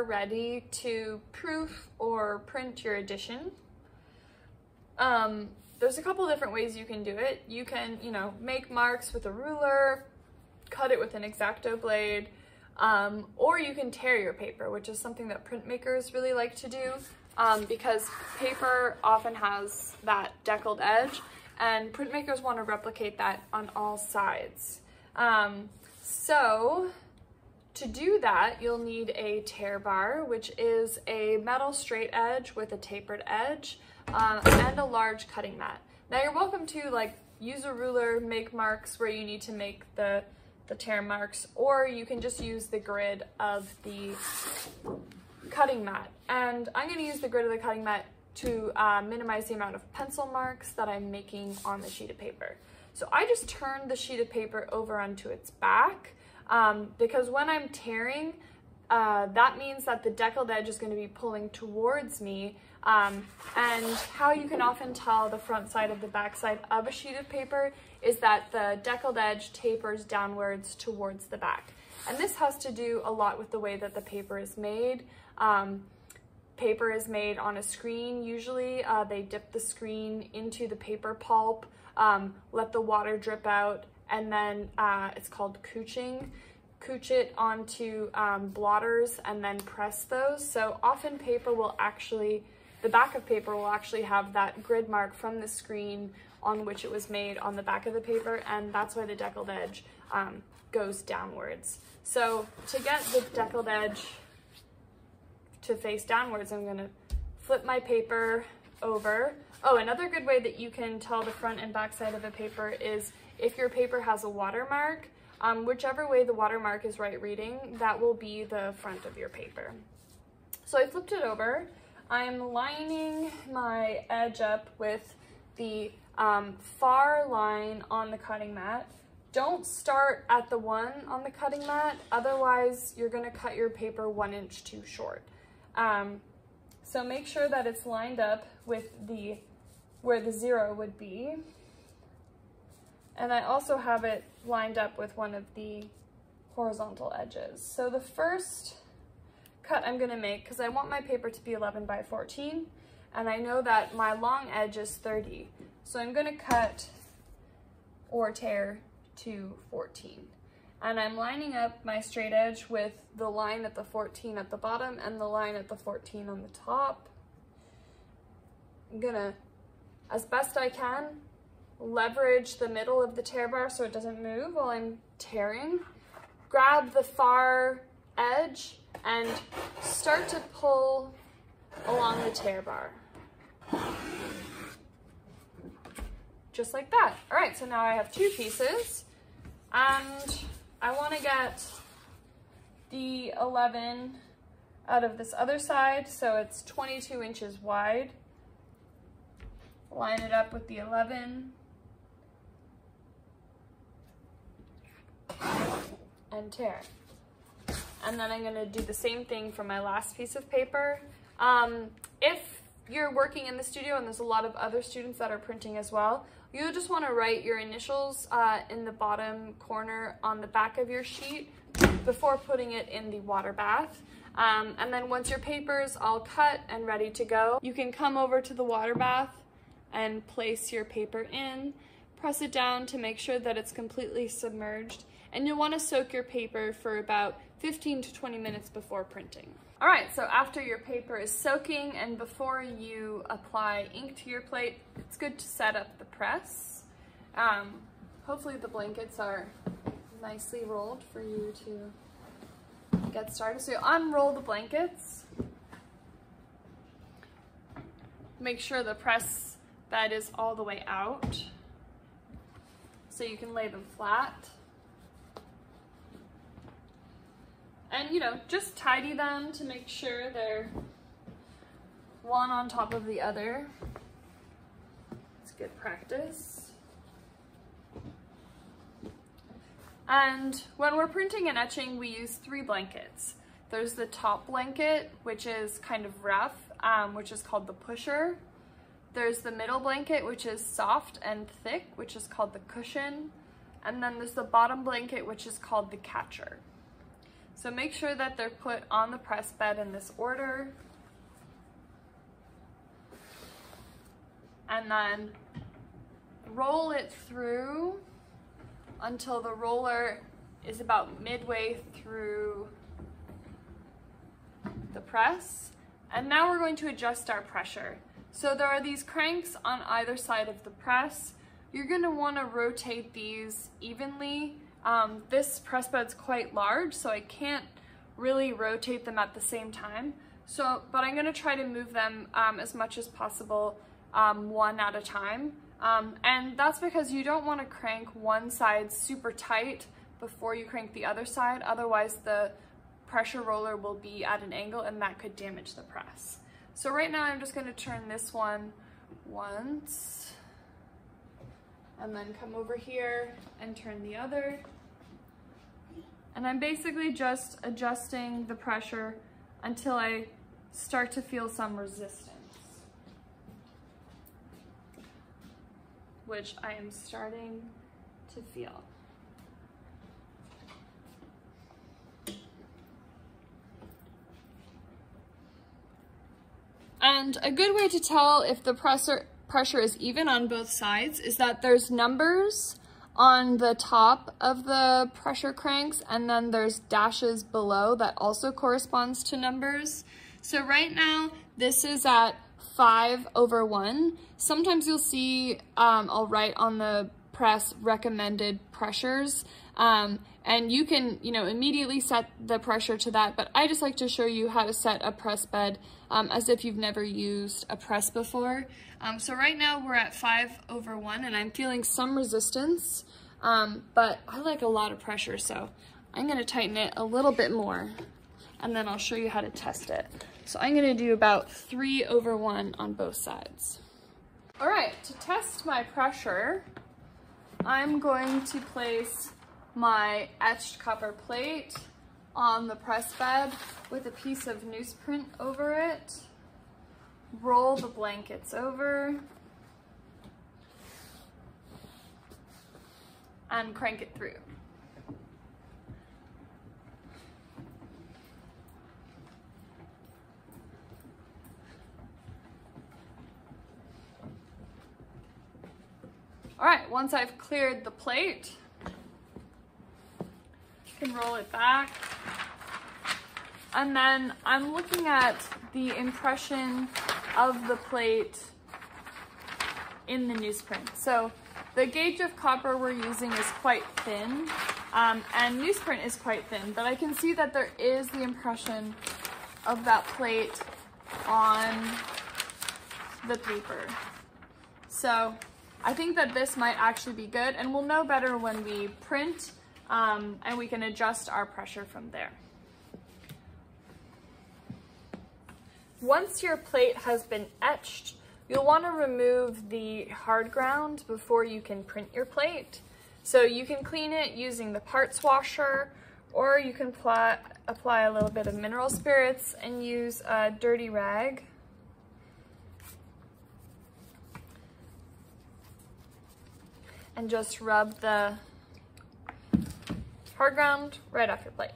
paper ready to proof or print your edition, um, there's a couple different ways you can do it. You can, you know, make marks with a ruler, cut it with an X-Acto blade, um, or you can tear your paper, which is something that printmakers really like to do um, because paper often has that deckled edge and printmakers want to replicate that on all sides. Um, so to do that, you'll need a tear bar, which is a metal straight edge with a tapered edge um, and a large cutting mat. Now you're welcome to like use a ruler, make marks where you need to make the, the tear marks, or you can just use the grid of the cutting mat. And I'm gonna use the grid of the cutting mat to uh, minimize the amount of pencil marks that I'm making on the sheet of paper. So I just turned the sheet of paper over onto its back um, because when I'm tearing, uh, that means that the deckled edge is going to be pulling towards me um, and how you can often tell the front side of the back side of a sheet of paper is that the deckled edge tapers downwards towards the back. And this has to do a lot with the way that the paper is made. Um, paper is made on a screen usually. Uh, they dip the screen into the paper pulp, um, let the water drip out, and then uh, it's called couching. Couch it onto um, blotters and then press those. So often paper will actually, the back of paper will actually have that grid mark from the screen on which it was made on the back of the paper and that's why the deckled edge um, goes downwards. So to get the deckled edge to face downwards, I'm gonna flip my paper over. Oh, another good way that you can tell the front and back side of a paper is if your paper has a watermark, um, whichever way the watermark is right reading, that will be the front of your paper. So I flipped it over. I'm lining my edge up with the um, far line on the cutting mat. Don't start at the one on the cutting mat, otherwise you're gonna cut your paper one inch too short. Um, so make sure that it's lined up with the where the zero would be. And I also have it lined up with one of the horizontal edges. So the first cut I'm gonna make, because I want my paper to be 11 by 14, and I know that my long edge is 30. So I'm gonna cut or tear to 14. And I'm lining up my straight edge with the line at the 14 at the bottom and the line at the 14 on the top. I'm gonna, as best I can, leverage the middle of the tear bar so it doesn't move while I'm tearing. Grab the far edge and start to pull along the tear bar. Just like that. All right, so now I have two pieces and I wanna get the 11 out of this other side, so it's 22 inches wide. Line it up with the 11. And tear. And then I'm gonna do the same thing for my last piece of paper. Um, if you're working in the studio and there's a lot of other students that are printing as well, you just wanna write your initials uh, in the bottom corner on the back of your sheet before putting it in the water bath. Um, and then once your paper is all cut and ready to go, you can come over to the water bath and place your paper in, press it down to make sure that it's completely submerged, and you'll want to soak your paper for about 15 to 20 minutes before printing. All right, so after your paper is soaking and before you apply ink to your plate, it's good to set up the press. Um, hopefully the blankets are nicely rolled for you to get started. So you unroll the blankets. Make sure the press bed is all the way out so you can lay them flat. And you know, just tidy them to make sure they're one on top of the other. It's good practice. And when we're printing and etching, we use three blankets. There's the top blanket, which is kind of rough, um, which is called the pusher. There's the middle blanket, which is soft and thick, which is called the cushion. And then there's the bottom blanket, which is called the catcher. So make sure that they're put on the press bed in this order. And then roll it through until the roller is about midway through the press. And now we're going to adjust our pressure. So there are these cranks on either side of the press. You're gonna wanna rotate these evenly. Um, this press bed's quite large, so I can't really rotate them at the same time. So, but I'm gonna try to move them um, as much as possible, um, one at a time. Um, and that's because you don't wanna crank one side super tight before you crank the other side, otherwise the pressure roller will be at an angle and that could damage the press. So right now I'm just gonna turn this one once and then come over here and turn the other. And I'm basically just adjusting the pressure until I start to feel some resistance. Which I am starting to feel. And a good way to tell if the pressure, pressure is even on both sides is that there's numbers on the top of the pressure cranks and then there's dashes below that also corresponds to numbers. So right now this is at 5 over 1. Sometimes you'll see um, I'll write on the press recommended pressures um, and you can, you know, immediately set the pressure to that, but I just like to show you how to set a press bed um, as if you've never used a press before. Um, so right now we're at five over one and I'm feeling some resistance, um, but I like a lot of pressure, so I'm gonna tighten it a little bit more and then I'll show you how to test it. So I'm gonna do about three over one on both sides. All right, to test my pressure, I'm going to place my etched copper plate on the press bed with a piece of newsprint over it. Roll the blankets over and crank it through. All right, once I've cleared the plate, you can roll it back. And then I'm looking at the impression of the plate in the newsprint. So the gauge of copper we're using is quite thin, um, and newsprint is quite thin, but I can see that there is the impression of that plate on the paper. So I think that this might actually be good, and we'll know better when we print um, and we can adjust our pressure from there. Once your plate has been etched, you'll want to remove the hard ground before you can print your plate. So you can clean it using the parts washer, or you can apply, apply a little bit of mineral spirits and use a dirty rag. And just rub the hard ground right off your plate.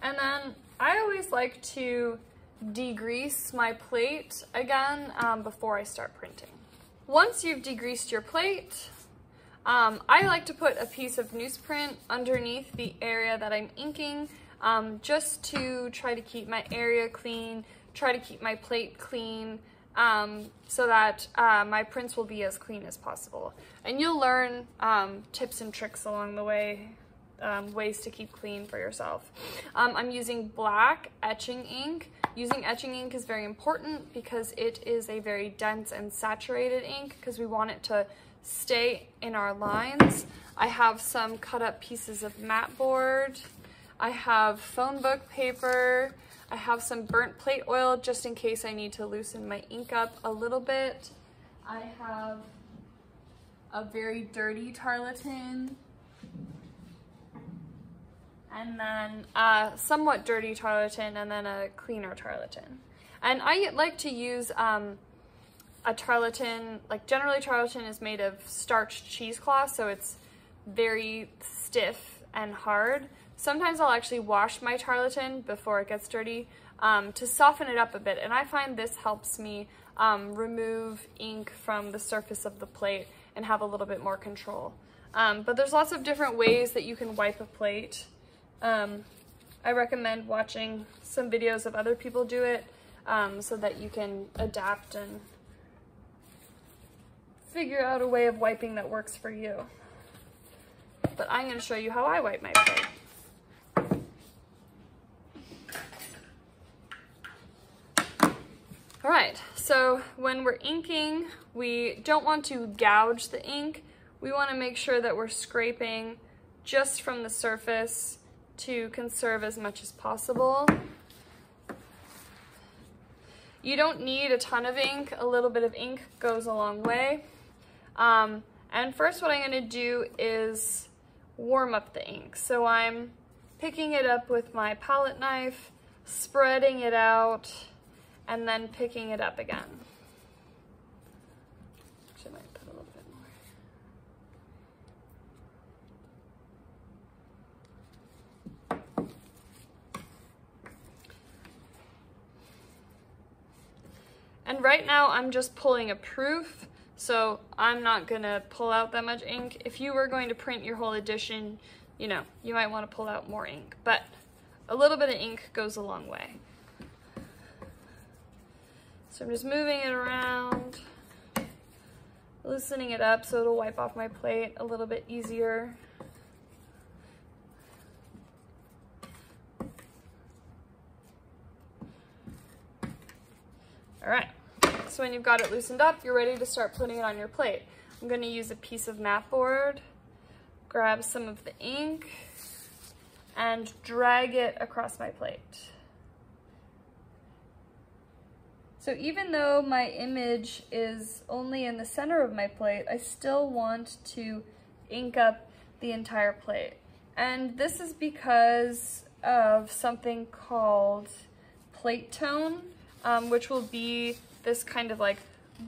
And then I always like to degrease my plate again um, before I start printing. Once you've degreased your plate, um, I like to put a piece of newsprint underneath the area that I'm inking um, just to try to keep my area clean, try to keep my plate clean, um, so that uh, my prints will be as clean as possible. And you'll learn um, tips and tricks along the way, um, ways to keep clean for yourself. Um, I'm using black etching ink. Using etching ink is very important because it is a very dense and saturated ink because we want it to stay in our lines. I have some cut up pieces of mat board. I have phone book paper. I have some burnt plate oil just in case I need to loosen my ink up a little bit. I have a very dirty tarlatan and then a somewhat dirty tarlatan and then a cleaner tarlatan. And I like to use um, a tarlatan, like generally tarlatan is made of starched cheesecloth, so it's very stiff and hard. Sometimes I'll actually wash my tarlatan before it gets dirty um, to soften it up a bit. And I find this helps me um, remove ink from the surface of the plate and have a little bit more control. Um, but there's lots of different ways that you can wipe a plate. Um, I recommend watching some videos of other people do it um, so that you can adapt and figure out a way of wiping that works for you. But I'm going to show you how I wipe my plate. All right, so when we're inking, we don't want to gouge the ink. We want to make sure that we're scraping just from the surface to conserve as much as possible. You don't need a ton of ink. A little bit of ink goes a long way. Um, and first what I'm going to do is warm up the ink. So I'm picking it up with my palette knife, spreading it out, and then picking it up again. Actually, I might put a little bit more. And right now I'm just pulling a proof, so I'm not gonna pull out that much ink. If you were going to print your whole edition, you know, you might wanna pull out more ink, but a little bit of ink goes a long way. So I'm just moving it around, loosening it up so it'll wipe off my plate a little bit easier. All right, so when you've got it loosened up, you're ready to start putting it on your plate. I'm gonna use a piece of mat board, grab some of the ink, and drag it across my plate. So even though my image is only in the center of my plate, I still want to ink up the entire plate. And this is because of something called plate tone, um, which will be this kind of like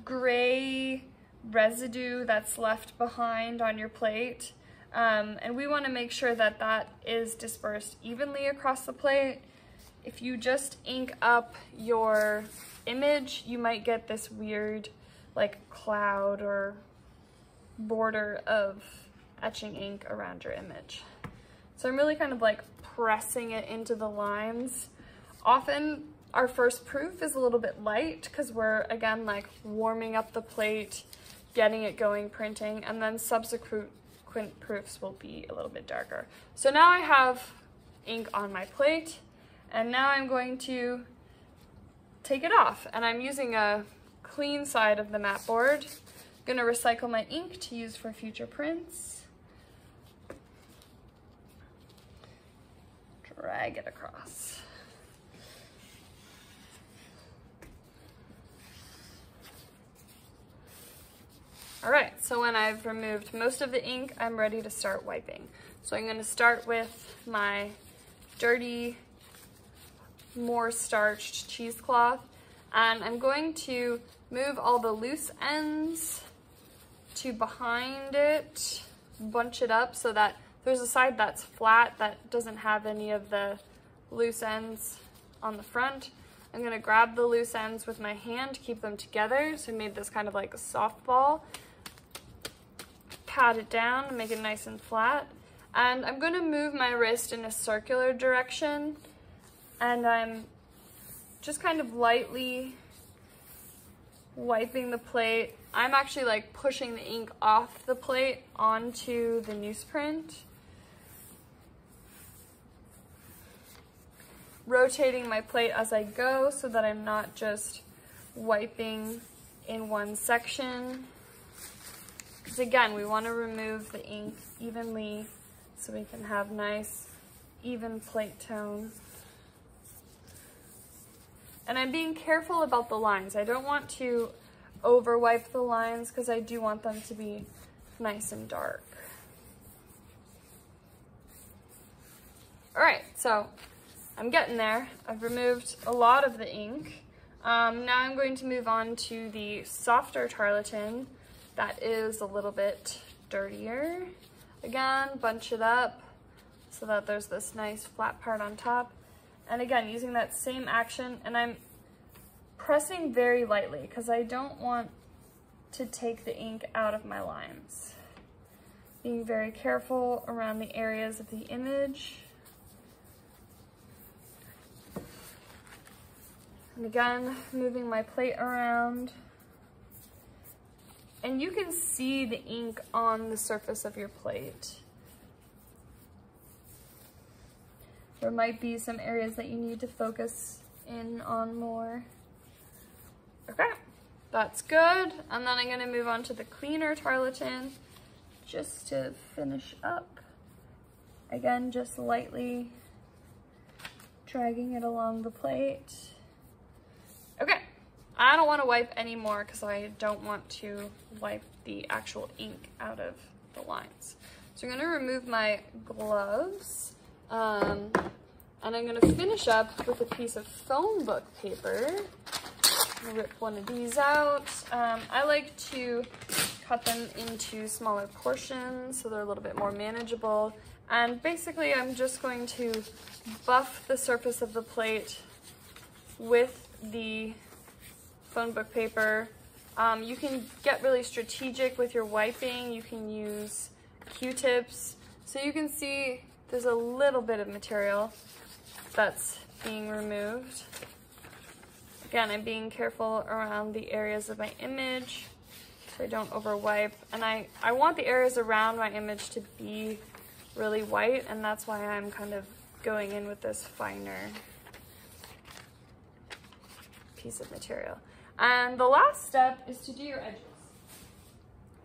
gray residue that's left behind on your plate. Um, and we want to make sure that that is dispersed evenly across the plate. If you just ink up your image, you might get this weird like cloud or border of etching ink around your image. So I'm really kind of like pressing it into the lines. Often our first proof is a little bit light because we're again like warming up the plate, getting it going printing, and then subsequent proofs will be a little bit darker. So now I have ink on my plate and now I'm going to take it off. And I'm using a clean side of the mat board. I'm gonna recycle my ink to use for future prints. Drag it across. All right, so when I've removed most of the ink, I'm ready to start wiping. So I'm gonna start with my dirty more starched cheesecloth. And I'm going to move all the loose ends to behind it, bunch it up so that there's a side that's flat that doesn't have any of the loose ends on the front. I'm gonna grab the loose ends with my hand, to keep them together. So I made this kind of like a softball. Pat it down, and make it nice and flat. And I'm gonna move my wrist in a circular direction. And I'm just kind of lightly wiping the plate. I'm actually like pushing the ink off the plate onto the newsprint. rotating my plate as I go so that I'm not just wiping in one section. Because again, we want to remove the ink evenly so we can have nice even plate tone. And I'm being careful about the lines. I don't want to over wipe the lines because I do want them to be nice and dark. All right, so I'm getting there. I've removed a lot of the ink. Um, now I'm going to move on to the softer tarlatan that is a little bit dirtier. Again, bunch it up so that there's this nice flat part on top. And again, using that same action, and I'm pressing very lightly because I don't want to take the ink out of my lines. Being very careful around the areas of the image. And again, moving my plate around. And you can see the ink on the surface of your plate. There might be some areas that you need to focus in on more. Okay, that's good. And then I'm gonna move on to the cleaner tarlatan just to finish up. Again, just lightly dragging it along the plate. I don't want to wipe anymore because I don't want to wipe the actual ink out of the lines. So I'm going to remove my gloves. Um, and I'm going to finish up with a piece of phone book paper. rip one of these out. Um, I like to cut them into smaller portions so they're a little bit more manageable. And basically I'm just going to buff the surface of the plate with the phone book paper. Um, you can get really strategic with your wiping. You can use Q-tips. So you can see there's a little bit of material that's being removed. Again, I'm being careful around the areas of my image so I don't over wipe. And I, I want the areas around my image to be really white and that's why I'm kind of going in with this finer piece of material. And the last step is to do your edges.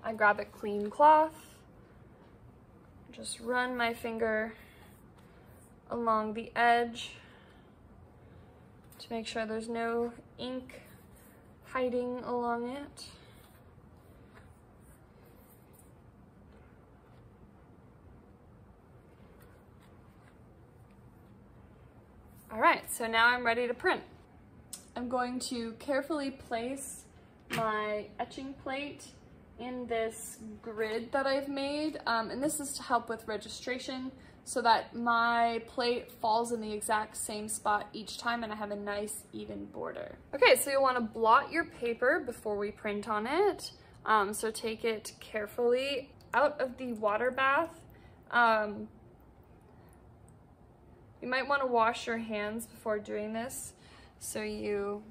I grab a clean cloth, just run my finger along the edge to make sure there's no ink hiding along it. All right, so now I'm ready to print. I'm going to carefully place my etching plate in this grid that I've made. Um, and this is to help with registration so that my plate falls in the exact same spot each time and I have a nice even border. Okay, so you'll wanna blot your paper before we print on it. Um, so take it carefully out of the water bath. Um, you might wanna wash your hands before doing this so you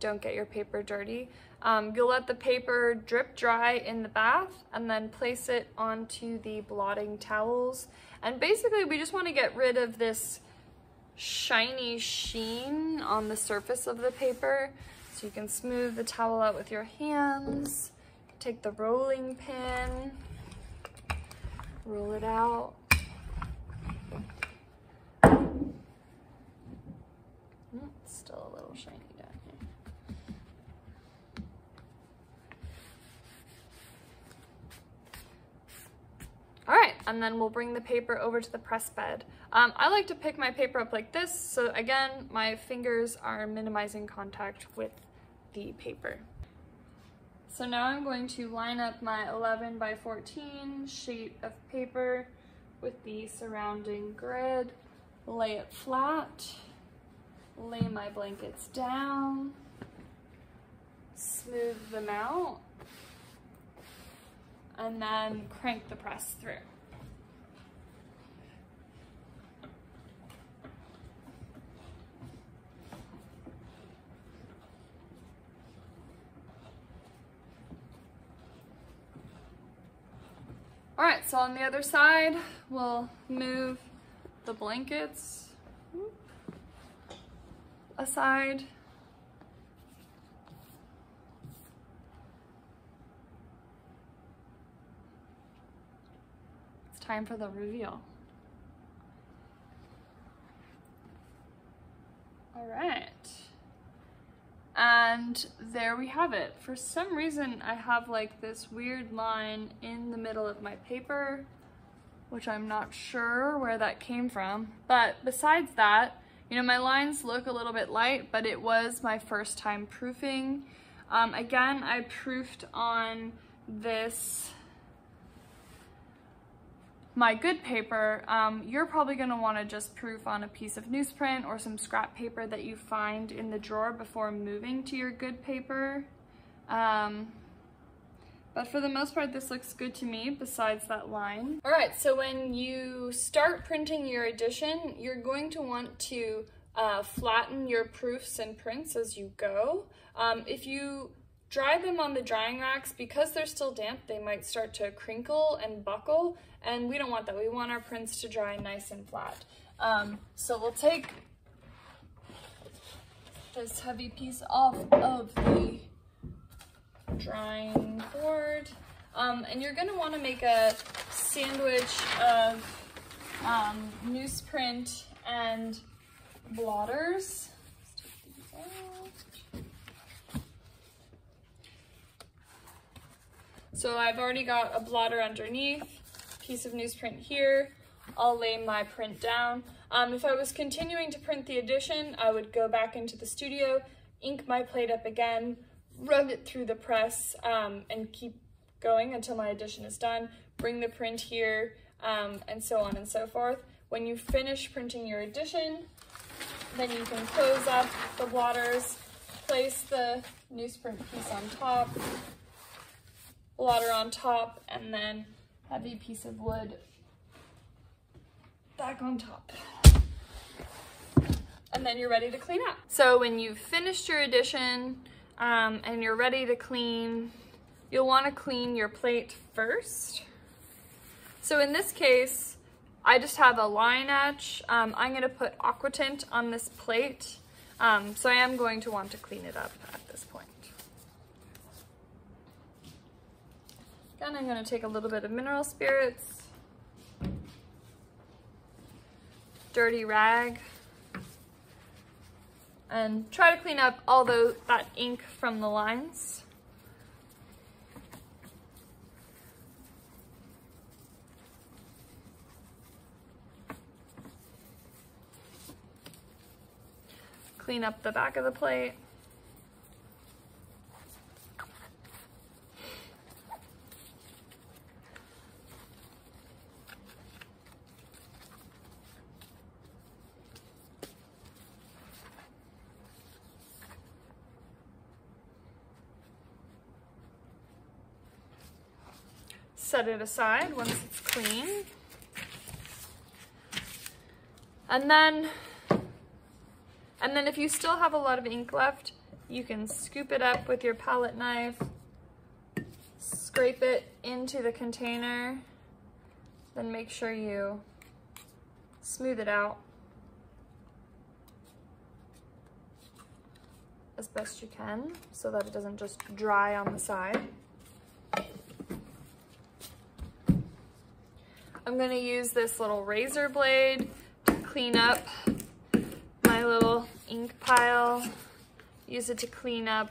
don't get your paper dirty. Um, you'll let the paper drip dry in the bath and then place it onto the blotting towels. And basically we just want to get rid of this shiny sheen on the surface of the paper. So you can smooth the towel out with your hands. Take the rolling pin, roll it out. Still a little shiny down here. All right, and then we'll bring the paper over to the press bed. Um, I like to pick my paper up like this, so again, my fingers are minimizing contact with the paper. So now I'm going to line up my 11 by 14 sheet of paper with the surrounding grid. lay it flat, lay my blankets down, smooth them out, and then crank the press through. All right, so on the other side, we'll move the blankets aside. It's time for the reveal. All right. And there we have it. For some reason, I have like this weird line in the middle of my paper, which I'm not sure where that came from. But besides that, you know, my lines look a little bit light, but it was my first time proofing. Um, again, I proofed on this my good paper, um, you're probably gonna wanna just proof on a piece of newsprint or some scrap paper that you find in the drawer before moving to your good paper. Um, but for the most part, this looks good to me besides that line. All right, so when you start printing your edition, you're going to want to uh, flatten your proofs and prints as you go. Um, if you dry them on the drying racks, because they're still damp, they might start to crinkle and buckle, and we don't want that. We want our prints to dry nice and flat. Um, so we'll take this heavy piece off of the drying board. Um, and you're gonna wanna make a sandwich of um, newsprint and blotters. So I've already got a blotter underneath, piece of newsprint here. I'll lay my print down. Um, if I was continuing to print the edition, I would go back into the studio, ink my plate up again, run it through the press, um, and keep going until my edition is done, bring the print here, um, and so on and so forth. When you finish printing your edition, then you can close up the blotters, place the newsprint piece on top, blotter on top, and then heavy piece of wood back on top. And then you're ready to clean up. So when you've finished your edition um, and you're ready to clean, you'll wanna clean your plate first. So in this case, I just have a line etch. Um, I'm gonna put Aquatint on this plate. Um, so I am going to want to clean it up at this point. Then I'm going to take a little bit of mineral spirits, dirty rag, and try to clean up all the, that ink from the lines. Clean up the back of the plate. Set it aside once it's clean. And then, and then if you still have a lot of ink left, you can scoop it up with your palette knife, scrape it into the container, then make sure you smooth it out as best you can so that it doesn't just dry on the side. I'm gonna use this little razor blade to clean up my little ink pile. Use it to clean up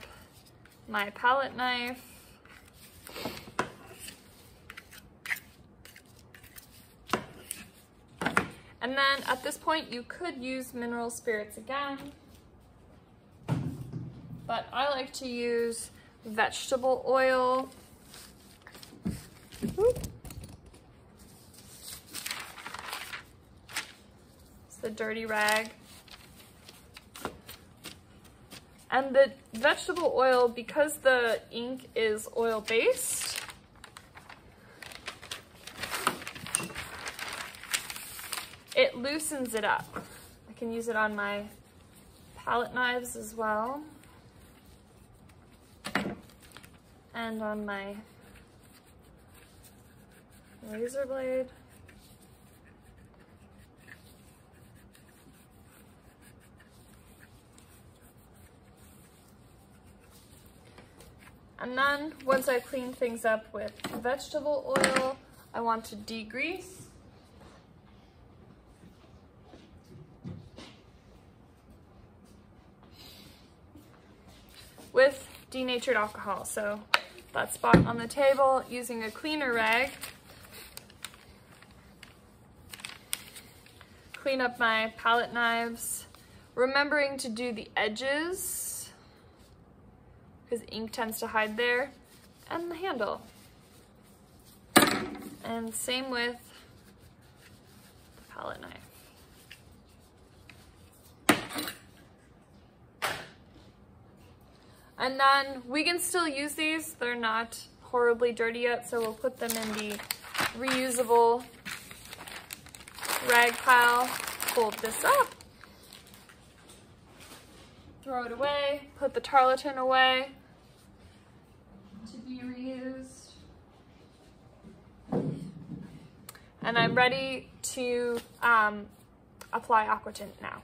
my palette knife. And then at this point, you could use mineral spirits again, but I like to use vegetable oil. Dirty rag. And the vegetable oil, because the ink is oil-based, it loosens it up. I can use it on my palette knives as well. And on my razor blade. And then once I clean things up with vegetable oil, I want to degrease. with denatured alcohol. So that spot on the table using a cleaner rag. Clean up my palette knives, remembering to do the edges because ink tends to hide there, and the handle. And same with the palette knife. And then we can still use these. They're not horribly dirty yet, so we'll put them in the reusable rag pile. Fold this up throw it away, put the tarlatan away be reused. And I'm ready to um, apply aquatint now.